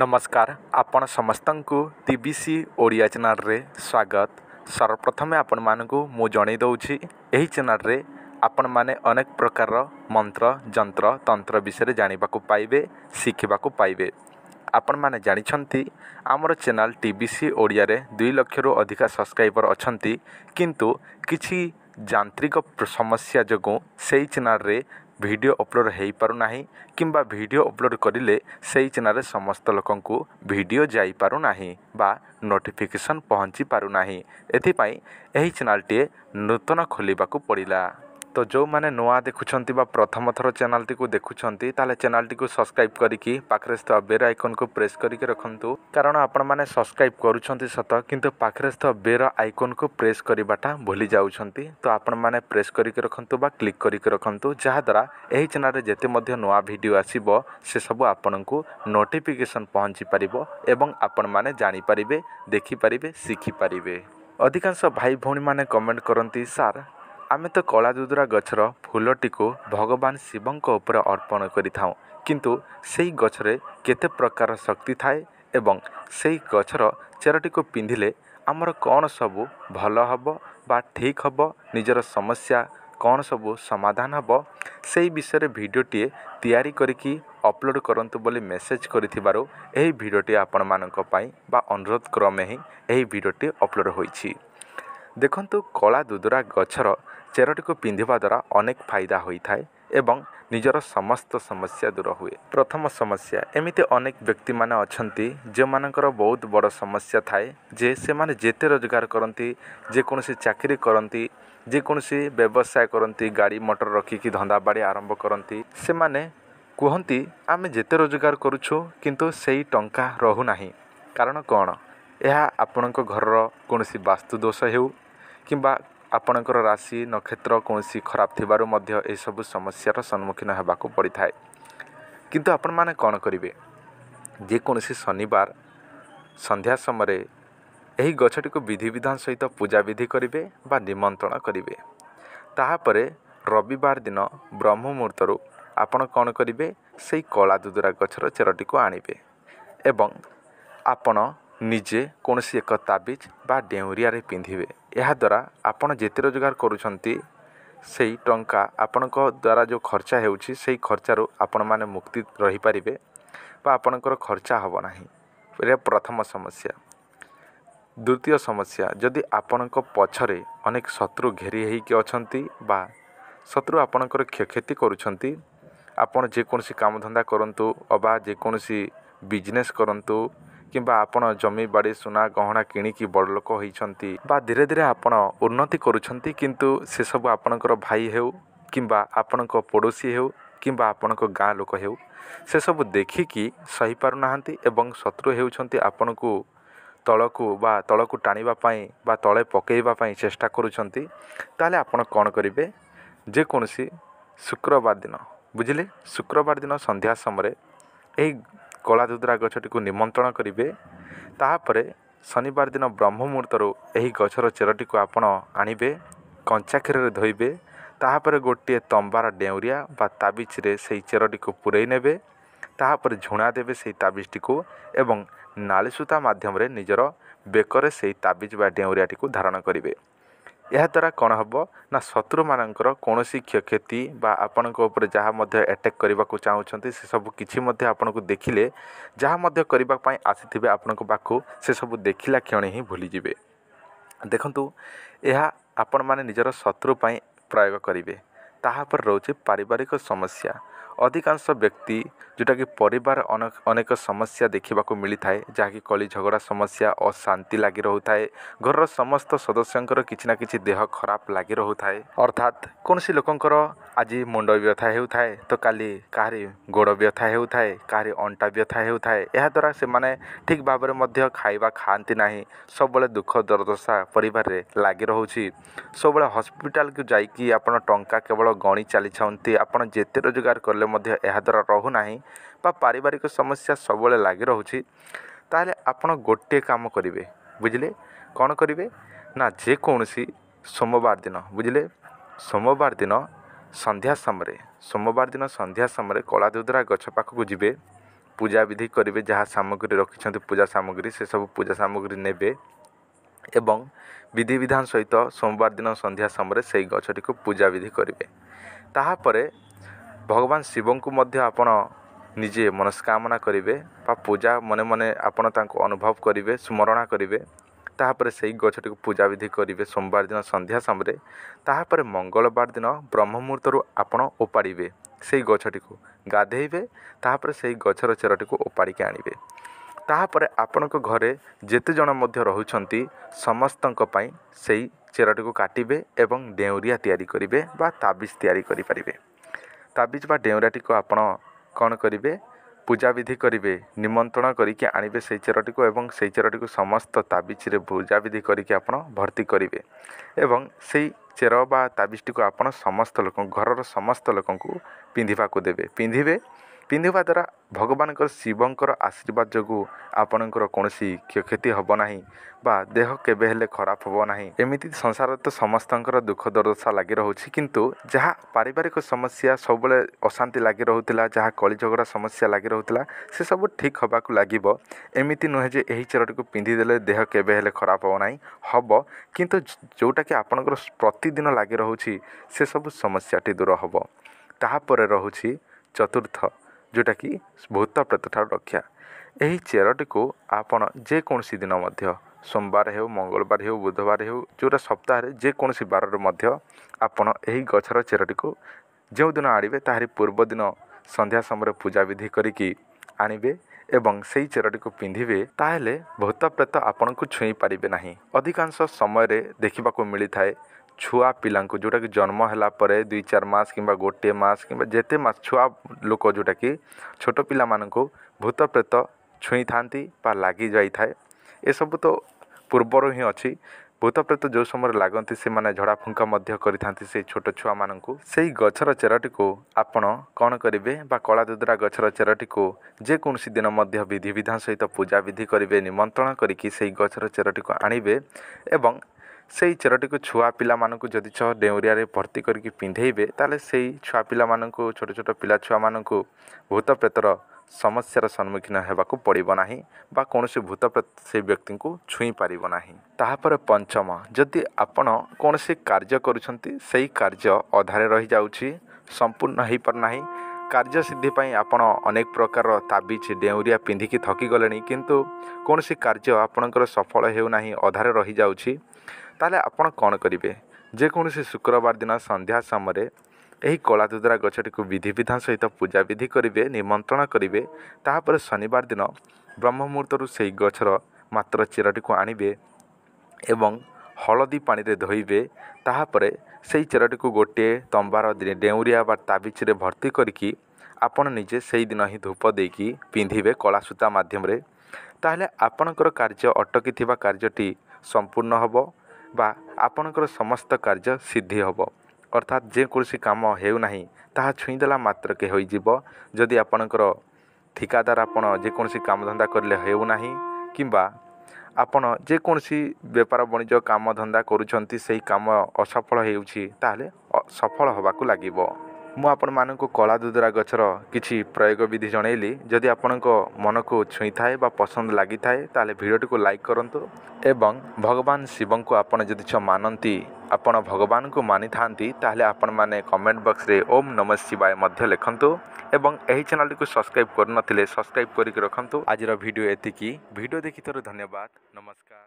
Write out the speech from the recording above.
ନମସ୍କାର ଆପଣ ସମସ୍ତଙ୍କୁ ଟି ବି ସି ଓଡ଼ିଆ ଚ୍ୟାନେଲ୍ରେ ସ୍ୱାଗତ। ସର୍ବପ୍ରଥମେ ଆପଣମାନଙ୍କୁ ମୁଁ ଜଣାଇ ଦେଉଛି ଏହି ଚ୍ୟାନେଲ୍ରେ ଆପଣମାନେ ଅନେକ ପ୍ରକାରର ମନ୍ତ୍ର ଯନ୍ତ୍ର ତନ୍ତ୍ର ବିଷୟରେ ଜାଣିବାକୁ ପାଇବେ ଶିଖିବାକୁ ପାଇବେ। ଆପଣମାନେ ଜାଣିଛନ୍ତି ଆମର ଚ୍ୟାନେଲ୍ ଟି ବି ସି ଓଡ଼ିଆରେ ଦୁଇ ଲକ୍ଷରୁ ଅଧିକା ସବସ୍କ୍ରାଇବର୍ ଅଛନ୍ତି କିନ୍ତୁ କିଛି ଯାନ୍ତ୍ରିକ ସମସ୍ୟା ଯୋଗୁଁ ସେହି ଚ୍ୟାନେଲ୍ରେ ଭିଡ଼ିଓ ଅପଲୋଡ଼୍ ହୋଇପାରୁନାହିଁ କିମ୍ବା ଭିଡ଼ିଓ ଅପଲୋଡ଼୍ କରିଲେ ସେହି ଚ୍ୟାନେଲ୍ରେ ସମସ୍ତ ଲୋକଙ୍କୁ ଭିଡ଼ିଓ ଯାଇପାରୁନାହିଁ ବା ନୋଟିଫିକେସନ୍ ପହଞ୍ଚି ପାରୁନାହିଁ। ଏଥିପାଇଁ ଏହି ଚ୍ୟାନେଲ୍ଟିଏ ନୂତନ ଖୋଲିବାକୁ ପଡ଼ିଲା। ତ ଯେଉଁମାନେ ନୂଆ ଦେଖୁଛନ୍ତି ବା ପ୍ରଥମ ଥର ଚ୍ୟାନେଲ୍ଟିକୁ ଦେଖୁଛନ୍ତି ତାହେଲେ ଚ୍ୟାନେଲ୍ଟିକୁ ସବସ୍କ୍ରାଇବ୍ କରିକି ପାଖରେ ଥିବା ବେଲ୍ ଆଇକନ୍କୁ ପ୍ରେସ୍ କରିକି ରଖନ୍ତୁ। କାରଣ ଆପଣମାନେ ସବସ୍କ୍ରାଇବ୍ କରୁଛନ୍ତି ସତ କିନ୍ତୁ ପାଖରେ ଥିବା ବେଲ୍ ଆଇକନ୍କୁ ପ୍ରେସ୍ କରିବାଟା ଭୁଲି ଯାଉଛନ୍ତି। ତ ଆପଣମାନେ ପ୍ରେସ୍ କରିକି ରଖନ୍ତୁ ବା କ୍ଲିକ୍ କରିକି ରଖନ୍ତୁ ଯାହାଦ୍ୱାରା ଏହି ଚ୍ୟାନେଲ୍ରେ ଯେତେ ମଧ୍ୟ ନୂଆ ଭିଡ଼ିଓ ଆସିବ ସେସବୁ ଆପଣଙ୍କୁ ନୋଟିଫିକେସନ୍ ପହଞ୍ଚି ପାରିବ ଏବଂ ଆପଣମାନେ ଜାଣିପାରିବେ ଦେଖିପାରିବେ ଶିଖିପାରିବେ। ଅଧିକାଂଶ ଭାଇ ଭଉଣୀମାନେ କମେଣ୍ଟ କରନ୍ତି ସାର୍ ଆମେ ତ କଳାଦୁଦୁରା ଗଛର ଫୁଲଟିକୁ ଭଗବାନ ଶିବଙ୍କ ଉପରେ ଅର୍ପଣ କରିଥାଉଁ। କିନ୍ତୁ ସେହି ଗଛରେ କେତେ ପ୍ରକାର ଶକ୍ତି ଥାଏ ଏବଂ ସେହି ଗଛର ଚେରଟିକୁ ପିନ୍ଧିଲେ ଆମର କ'ଣ ସବୁ ଭଲ ହେବ ବା ଠିକ୍ ହେବ ନିଜର ସମସ୍ୟା କ'ଣ ସବୁ ସମାଧାନ ହେବ ସେହି ବିଷୟରେ ଭିଡ଼ିଓଟିଏ ତିଆରି କରିକି ଅପଲୋଡ଼୍ କରନ୍ତୁ ବୋଲି ମେସେଜ୍ କରିଥିବାରୁ ଏହି ଭିଡ଼ିଓଟି ଆପଣମାନଙ୍କ ପାଇଁ ବା ଅନୁରୋଧ କ୍ରମେ ହିଁ ଏହି ଭିଡ଼ିଓଟି ଅପଲୋଡ଼୍ ହୋଇଛି। ଦେଖନ୍ତୁ କଳା ଦୁଦୁରା ଗଛର ଚେରଟିକୁ ପିନ୍ଧିବା ଦ୍ୱାରା ଅନେକ ଫାଇଦା ହୋଇଥାଏ ଏବଂ ନିଜର ସମସ୍ତ ସମସ୍ୟା ଦୂର ହୁଏ। ପ୍ରଥମ ସମସ୍ୟା ଏମିତି ଅନେକ ବ୍ୟକ୍ତିମାନେ ଅଛନ୍ତି ଯେଉଁମାନଙ୍କର ବହୁତ ବଡ଼ ସମସ୍ୟା ଥାଏ ଯେ ସେମାନେ ଯେତେ ରୋଜଗାର କରନ୍ତି ଯେକୌଣସି ଚାକିରି କରନ୍ତି ଯେକୌଣସି ବ୍ୟବସାୟ କରନ୍ତି ଗାଡ଼ି ମଟର ରଖିକି ଧନ୍ଦାବାଡ଼ି ଆରମ୍ଭ କରନ୍ତି ସେମାନେ କୁହନ୍ତି ଆମେ ଯେତେ ରୋଜଗାର କରୁଛୁ କିନ୍ତୁ ସେଇ ଟଙ୍କା ରହୁନାହିଁ। କାରଣ କ'ଣ? ଏହା ଆପଣଙ୍କ ଘରର କୌଣସି ବାସ୍ତୁ ଦୋଷ ହେଉ କିମ୍ବା ଆପଣଙ୍କର ରାଶି ନକ୍ଷତ୍ର କୌଣସି ଖରାପ ଥିବାରୁ ମଧ୍ୟ ଏସବୁ ସମସ୍ୟାର ସମ୍ମୁଖୀନ ହେବାକୁ ପଡ଼ିଥାଏ। କିନ୍ତୁ ଆପଣମାନେ କ'ଣ କରିବେ? ଯେକୌଣସି ଶନିବାର ସନ୍ଧ୍ୟା ସମୟରେ ଏହି ଗଛଟିକୁ ବିଧିବିଧାନ ସହିତ ପୂଜାବିଧି କରିବେ ବା ନିମନ୍ତ୍ରଣ କରିବେ। ତାହାପରେ ରବିବାର ଦିନ ବ୍ରହ୍ମ ମୁହୂର୍ତ୍ତରୁ ଆପଣ କ'ଣ କରିବେ? ସେହି କଳା ଦୁଦୁରା ଗଛର ଚେରଟିକୁ ଆଣିବେ ଏବଂ ଆପଣ ନିଜେ କୌଣସି ଏକ ତାବିଜ ବା ଡେଉଁରିଆରେ ପିନ୍ଧିବେ। ଏହାଦ୍ୱାରା ଆପଣ ଯେତେ ରୋଜଗାର କରୁଛନ୍ତି ସେହି ଟଙ୍କା ଆପଣଙ୍କ ଦ୍ୱାରା ଯେଉଁ ଖର୍ଚ୍ଚ ହେଉଛି ସେହି ଖର୍ଚ୍ଚରୁ ଆପଣମାନେ ମୁକ୍ତି ରହିପାରିବେ ବା ଆପଣଙ୍କର ଖର୍ଚ୍ଚ ହେବ ନାହିଁ। ଏହା ପ୍ରଥମ ସମସ୍ୟା। ଦ୍ୱିତୀୟ ସମସ୍ୟା ଯଦି ଆପଣଙ୍କ ପଛରେ ଅନେକ ଶତ୍ରୁ ଘେରି ହୋଇକି ଅଛନ୍ତି ବା ଶତ୍ରୁ ଆପଣଙ୍କର କ୍ଷୟକ୍ଷତି କରୁଛନ୍ତି ଆପଣ ଯେକୌଣସି କାମଧନ୍ଦା କରନ୍ତୁ ଅବା ଯେକୌଣସି ବିଜନେସ୍ କରନ୍ତୁ କିମ୍ବା ଆପଣ ଜମି ବାଡ଼ି ସୁନା ଗହଣା କିଣିକି ବଡ଼ ଲୋକ ହୋଇଛନ୍ତି ବା ଧୀରେ ଧୀରେ ଆପଣ ଉନ୍ନତି କରୁଛନ୍ତି କିନ୍ତୁ ସେସବୁ ଆପଣଙ୍କର ଭାଇ ହେଉ କିମ୍ବା ଆପଣଙ୍କ ପଡ଼ୋଶୀ ହେଉ କିମ୍ବା ଆପଣଙ୍କ ଗାଁ ଲୋକ ହେଉ ସେସବୁ ଦେଖିକି ସହିପାରୁନାହାନ୍ତି ଏବଂ ଶତ୍ରୁ ହେଉଛନ୍ତି ଆପଣଙ୍କୁ ତଳକୁ ବା ତଳକୁ ଟାଣିବା ପାଇଁ ବା ତଳେ ପକାଇବା ପାଇଁ ଚେଷ୍ଟା କରୁଛନ୍ତି ତାହେଲେ ଆପଣ କ'ଣ କରିବେ? ଯେକୌଣସି ଶୁକ୍ରବାର ଦିନ ବୁଝିଲେ? ଶୁକ୍ରବାର ଦିନ ସନ୍ଧ୍ୟା ସମୟରେ ଏହି କଳା ଦୁଦୁରା ଗଛଟିକୁ ନିମନ୍ତ୍ରଣ କରିବେ ତାହାପରେ ଶନିବାର ଦିନ ବ୍ରହ୍ମ ମୁହୂର୍ତ୍ତରୁ ଏହି ଗଛର ଚେରଟିକୁ ଆପଣ ଆଣିବେ କଞ୍ଚା କ୍ଷୀରରେ ଧୋଇବେ ତାହାପରେ ଗୋଟିଏ ତମ୍ବାର ଡେଉଁରିଆ ବା ତାବିଜରେ ସେହି ଚେରଟିକୁ ପୂରେଇ ନେବେ ତାହାପରେ ଝୁଣା ଦେବେ ସେହି ତାବିଜଟିକୁ ଏବଂ ନାଳି ସୂତା ମାଧ୍ୟମରେ ନିଜର ବେକରେ ସେହି ତାବିଜ ବା ଡେଉଁରିଆଟିକୁ ଧାରଣ କରିବେ। ଏହାଦ୍ୱାରା କ'ଣ ହେବ? ନା ଶତ୍ରୁମାନଙ୍କର କୌଣସି କ୍ଷୟକ୍ଷତି ବା ଆପଣଙ୍କ ଉପରେ ଯାହା ମଧ୍ୟ ଆଟାକ୍ କରିବାକୁ ଚାହୁଁଛନ୍ତି ସେସବୁ କିଛି ମଧ୍ୟ ଆପଣଙ୍କୁ ଦେଖିଲେ ଯାହା ମଧ୍ୟ କରିବା ପାଇଁ ଆସିଥିବେ ଆପଣଙ୍କ ପାଖକୁ ସେସବୁ ଦେଖିଲା କ୍ଷଣି ହିଁ ଭୁଲିଯିବେ। ଦେଖନ୍ତୁ ଏହା ଆପଣମାନେ ନିଜର ଶତ୍ରୁ ପାଇଁ ପ୍ରୟୋଗ କରିବେ। ତାହାପରେ ରହୁଛି ପାରିବାରିକ ସମସ୍ୟା। ଅଧିକାଂଶ ବ୍ୟକ୍ତି ଯେଉଁଟାକି ପରିବାର ଅନେକ ସମସ୍ୟା ଦେଖିବାକୁ ମିଳିଥାଏ ଯାହାକି କଳି ଝଗଡ଼ା ସମସ୍ୟା ଅଶାନ୍ତି ଲାଗି ରହୁଥାଏ। ଘରର ସମସ୍ତ ସଦସ୍ୟଙ୍କର କିଛି ନା କିଛି ଦେହ ଖରାପ ଲାଗି ରହୁଥାଏ। ଅର୍ଥାତ୍ କୌଣସି ଲୋକଙ୍କର ଆଜି ମୁଣ୍ଡ ବ୍ୟଥା ହେଉଥାଏ ତ କାଲି କାହାରି ଗୋଡ଼ ବ୍ୟଥା ହେଉଥାଏ କାହାରି ଅଣ୍ଟା ବ୍ୟଥା ହେଉଥାଏ ଏହାଦ୍ୱାରା ସେମାନେ ଠିକ୍ ଭାବରେ ମଧ୍ୟ ଖାଇବା ଖାଆନ୍ତି ନାହିଁ। ସବୁବେଳେ ଦୁଃଖ ଦୁର୍ଦଶା ପରିବାରରେ ଲାଗି ରହୁଛି। ସବୁବେଳେ ହସ୍ପିଟାଲକୁ ଯାଇକି ଆପଣ ଟଙ୍କା କେବଳ ଗଣି ଚାଲିଛନ୍ତି ଆପଣ ଯେତେ ରୋଜଗାର କଲେ ମଧ୍ୟ ଏହାଦ୍ୱାରା ରହୁନାହିଁ। ବା ପାରିବାରିକ ସମସ୍ୟା ସବୁବେଳେ ଲାଗି ରହୁଛି ତାହେଲେ ଆପଣ ଗୋଟିଏ କାମ କରିବେ ବୁଝିଲେ? କ'ଣ କରିବେ? ନା ଯେକୌଣସି ସୋମବାର ଦିନ ବୁଝିଲେ? ସୋମବାର ଦିନ ସନ୍ଧ୍ୟା ସମୟରେ ସୋମବାର ଦିନ ସନ୍ଧ୍ୟା ସମୟରେ କଳା ଦୁଦୁରା ଗଛ ପାଖକୁ ଯିବେ ପୂଜା ବିଧି କରିବେ ଯାହା ସାମଗ୍ରୀ ରଖିଛନ୍ତି ପୂଜା ସାମଗ୍ରୀ ସେସବୁ ପୂଜା ସାମଗ୍ରୀ ନେବେ ଏବଂ ବିଧିବିଧାନ ସହିତ ସୋମବାର ଦିନ ସନ୍ଧ୍ୟା ସମୟରେ ସେଇ ଗଛଟିକୁ ପୂଜା ବିଧି କରିବେ। ତାହାପରେ ଭଗବାନ ଶିବଙ୍କୁ ମଧ୍ୟ ଆପଣ ନିଜେ ମନସ୍କାମନା କରିବେ ବା ପୂଜା ମନେ ମନେ ଆପଣ ତାଙ୍କୁ ଅନୁଭବ କରିବେ ସ୍ମରଣା କରିବେ ତାହାପରେ ସେଇ ଗଛଟିକୁ ପୂଜା ବିଧି କରିବେ ସୋମବାର ଦିନ ସନ୍ଧ୍ୟା ସମୟରେ ତାହାପରେ ମଙ୍ଗଳବାର ଦିନ ବ୍ରହ୍ମ ମୁହୂର୍ତ୍ତରୁ ଆପଣ ଓପାଡ଼ିବେ ସେଇ ଗଛଟିକୁ ଗାଧେଇବେ ତାହାପରେ ସେଇ ଗଛର ଚେରଟିକୁ ଓପାଡ଼ିକି ଆଣିବେ। ତାହାପରେ ଆପଣଙ୍କ ଘରେ ଯେତେ ଜଣ ମଧ୍ୟ ରହୁଛନ୍ତି ସମସ୍ତଙ୍କ ପାଇଁ ସେଇ ଚେରଟିକୁ କାଟିବେ ଏବଂ ଡେଉଁରିଆ ତିଆରି କରିବେ ବା ତାବିଜ ତିଆରି କରିପାରିବେ। ତାବିଜ ବା ଡେଉଁରାଟିକୁ ଆପଣ କ'ଣ କରିବେ? ପୂଜା ବିଧି କରିବେ ନିମନ୍ତ୍ରଣ କରିକି ଆଣିବେ ସେଇ ଚେରଟିକୁ ଏବଂ ସେଇ ଚେରଟିକୁ ସମସ୍ତ ତାବିଜରେ ପୂଜା ବିଧି କରିକି ଆପଣ ଭର୍ତ୍ତି କରିବେ। ଏବଂ ସେଇ ଚେର ବା ତାବିଜଟିକୁ ଆପଣ ସମସ୍ତ ଲୋକଙ୍କୁ ଘରର ସମସ୍ତ ଲୋକଙ୍କୁ ପିନ୍ଧିବାକୁ ଦେବେ। ପିନ୍ଧିବେ ପିନ୍ଧିବା ଦ୍ୱାରା ଭଗବାନଙ୍କର ଶିବଙ୍କର ଆଶୀର୍ବାଦ ଯୋଗୁଁ ଆପଣଙ୍କର କୌଣସି କ୍ଷୟକ୍ଷତି ହେବ ନାହିଁ ବା ଦେହ କେବେ ହେଲେ ଖରାପ ହେବ ନାହିଁ। ଏମିତି ସଂସାରରେ ତ ସମସ୍ତଙ୍କର ଦୁଃଖ ଦୁର୍ଦଶା ଲାଗି ରହୁଛି। କିନ୍ତୁ ଯାହା ପାରିବାରିକ ସମସ୍ୟା ସବୁବେଳେ ଅଶାନ୍ତି ଲାଗି ରହୁଥିଲା ଯାହା କଳିଝଗଡ଼ା ସମସ୍ୟା ଲାଗି ରହୁଥିଲା ସେସବୁ ଠିକ୍ ହେବାକୁ ଲାଗିବ। ଏମିତି ନୁହେଁ ଯେ ଏହି ଚେରଟିକୁ ପିନ୍ଧିଦେଲେ ଦେହ କେବେ ହେଲେ ଖରାପ ହେବ ନାହିଁ। ହେବ। କିନ୍ତୁ ଯେଉଁଟାକି ଆପଣଙ୍କର ପ୍ରତିଦିନ ଲାଗି ରହୁଛି ସେସବୁ ସମସ୍ୟାଟି ଦୂର ହେବ। ତାହାପରେ ରହୁଛି ଚତୁର୍ଥ ଯେଉଁଟାକି ଭୂତ ପ୍ରେତଠାରୁ ରକ୍ଷା। ଏହି ଚେରଟିକୁ ଆପଣ ଯେକୌଣସି ଦିନ ମଧ୍ୟ ସୋମବାର ହେଉ ମଙ୍ଗଳବାର ହେଉ ବୁଧବାର ହେଉ ଯେଉଁଟା ସପ୍ତାହରେ ଯେକୌଣସି ବାରରେ ମଧ୍ୟ ଆପଣ ଏହି ଗଛର ଚେରଟିକୁ ଯେଉଁଦିନ ଆଣିବେ ତାହାରି ପୂର୍ବଦିନ ସନ୍ଧ୍ୟା ସମୟରେ ପୂଜା ବିଧି କରିକି ଆଣିବେ ଏବଂ ସେହି ଚେରଟିକୁ ପିନ୍ଧିବେ ତାହେଲେ ଭୂତ ପ୍ରେତ ଆପଣଙ୍କୁ ଛୁଇଁ ପାରିବେ ନାହିଁ। ଅଧିକାଂଶ ସମୟରେ ଦେଖିବାକୁ ମିଳିଥାଏ ଛୁଆ ପିଲାଙ୍କୁ ଯେଉଁଟାକି ଜନ୍ମ ହେଲା ପରେ ଦୁଇ ଚାରି ମାସ କିମ୍ବା ଗୋଟିଏ ମାସ କିମ୍ବା ଯେତେ ମାସ ଛୁଆ ଲୋକ ଯେଉଁଟାକି ଛୋଟ ପିଲାମାନଙ୍କୁ ଭୂତ ପ୍ରେତ ଛୁଇଁଥାନ୍ତି ବା ଲାଗି ଯାଇଥାଏ ଏସବୁ ତ ପୂର୍ବରୁ ହିଁ ଅଛି। ଭୂତ ପ୍ରେତ ଯେଉଁ ସମୟରେ ଲାଗନ୍ତି ସେମାନେ ଝଡ଼ା ଫୁଙ୍କା ମଧ୍ୟ କରିଥାନ୍ତି ସେଇ ଛୋଟ ଛୁଆମାନଙ୍କୁ। ସେଇ ଗଛର ଚେରଟିକୁ ଆପଣ କ'ଣ କରିବେ ବା କଳା ଦୁଦୁରା ଗଛର ଚେରଟିକୁ ଯେକୌଣସି ଦିନ ମଧ୍ୟ ବିଧିବିଧାନ ସହିତ ପୂଜା ବିଧି କରିବେ ନିମନ୍ତ୍ରଣ କରିକି ସେଇ ଗଛର ଚେରଟିକୁ ଆଣିବେ ଏବଂ ସେଇ ଚେରଟିକୁ ଛୁଆ ପିଲାମାନଙ୍କୁ ଯଦି ଛଅ ଡେଉଁରିଆରେ ଭର୍ତ୍ତି କରିକି ପିନ୍ଧେଇବେ ତାହେଲେ ସେଇ ଛୁଆ ପିଲାମାନଙ୍କୁ ଛୋଟ ଛୋଟ ପିଲା ଛୁଆମାନଙ୍କୁ ଭୂତ ପ୍ରେତର ସମସ୍ୟାର ସମ୍ମୁଖୀନ ହେବାକୁ ପଡ଼ିବ ନାହିଁ ବା କୌଣସି ଭୂତ ସେଇ ବ୍ୟକ୍ତିଙ୍କୁ ଛୁଇଁ ପାରିବ ନାହିଁ। ତାହାପରେ ପଞ୍ଚମ ଯଦି ଆପଣ କୌଣସି କାର୍ଯ୍ୟ କରୁଛନ୍ତି ସେଇ କାର୍ଯ୍ୟ ଅଧାରେ ରହିଯାଉଛି ସମ୍ପୂର୍ଣ୍ଣ ହୋଇପାରୁନାହିଁ କାର୍ଯ୍ୟ ସିଦ୍ଧି ପାଇଁ ଆପଣ ଅନେକ ପ୍ରକାରର ତାବିଜ ଡେଉଁରିଆ ପିନ୍ଧିକି ଥକିଗଲେଣି କିନ୍ତୁ କୌଣସି କାର୍ଯ୍ୟ ଆପଣଙ୍କର ସଫଳ ହେଉନାହିଁ ଅଧାରେ ରହିଯାଉଛି। ତାହେଲେ ଆପଣ କ'ଣ କରିବେ? ଯେକୌଣସି ଶୁକ୍ରବାର ଦିନ ସନ୍ଧ୍ୟା ସମୟରେ ଏହି କଳା ଦୁଦୁରା ଗଛଟିକୁ ବିଧିବିଧାନ ସହିତ ପୂଜା ବିଧି କରିବେ ନିମନ୍ତ୍ରଣ କରିବେ ତାହାପରେ ଶନିବାର ଦିନ ବ୍ରହ୍ମ ମୁହୂର୍ତ୍ତରୁ ସେହି ଗଛର ମାତ୍ର ଚେରଟିକୁ ଆଣିବେ ଏବଂ ହଳଦୀ ପାଣିରେ ଧୋଇବେ ତାହାପରେ ସେହି ଚେରଟିକୁ ଗୋଟିଏ ତମ୍ବାର ଡେଉଁରିଆ ବା ତାବିଜରେ ଭର୍ତ୍ତି କରିକି ଆପଣ ନିଜେ ସେଇଦିନ ହିଁ ଧୂପ ଦେଇକି ପିନ୍ଧିବେ କଳା ସୂତା ମାଧ୍ୟମରେ। ତାହେଲେ ଆପଣଙ୍କର କାର୍ଯ୍ୟ ଅଟକିଥିବା କାର୍ଯ୍ୟଟି ସମ୍ପୂର୍ଣ୍ଣ ହେବ। ବା ଆପଣଙ୍କର ସମସ୍ତ କାର୍ଯ୍ୟ ସିଦ୍ଧି ହେବ। ଅର୍ଥାତ୍ ଯେକୌଣସି କାମ ହେଉନାହିଁ ତାହା ଛୁଇଁଦେଲା ମାତ୍ରକେ ହୋଇଯିବ। ଯଦି ଆପଣଙ୍କର ଠିକାଦାର ଆପଣ ଯେକୌଣସି କାମଧନ୍ଦା କରିଲେ ହେଉନାହିଁ କିମ୍ବା ଆପଣ ଯେକୌଣସି ବେପାର ବଣିଜ କାମ ଧନ୍ଦା କରୁଛନ୍ତି ସେହି କାମ ଅସଫଳ ହେଉଛି ତାହେଲେ ସଫଳ ହେବାକୁ ଲାଗିବ। ମୁଁ ଆପଣମାନଙ୍କୁ କଳା ଦୁଦୁରା ଗଛର କିଛି ପ୍ରୟୋଗ ବିଧି ଜଣାଇଲି। ଯଦି ଆପଣଙ୍କ ମନକୁ ଛୁଇଁଥାଏ ବା ପସନ୍ଦ ଲାଗିଥାଏ ତାହେଲେ ଭିଡ଼ିଓଟିକୁ ଲାଇକ୍ କରନ୍ତୁ ଏବଂ ଭଗବାନ ଶିବଙ୍କୁ ଆପଣ ଯଦି ଛ ମାନନ୍ତି ଆପଣ ଭଗବାନଙ୍କୁ ମାନିଥାନ୍ତି ତାହେଲେ ଆପଣମାନେ କମେଣ୍ଟ ବକ୍ସରେ ଓମ୍ ନମ ଶିବାୟ ମଧ୍ୟ ଲେଖନ୍ତୁ ଏବଂ ଏହି ଚ୍ୟାନେଲଟିକୁ ସବସ୍କ୍ରାଇବ୍ କରିନଥିଲେ ସବସ୍କ୍ରାଇବ୍ କରିକି ରଖନ୍ତୁ। ଆଜିର ଭିଡ଼ିଓ ଏତିକି। ଭିଡ଼ିଓ ଦେଖିଥିବାରୁ ଧନ୍ୟବାଦ। ନମସ୍କାର।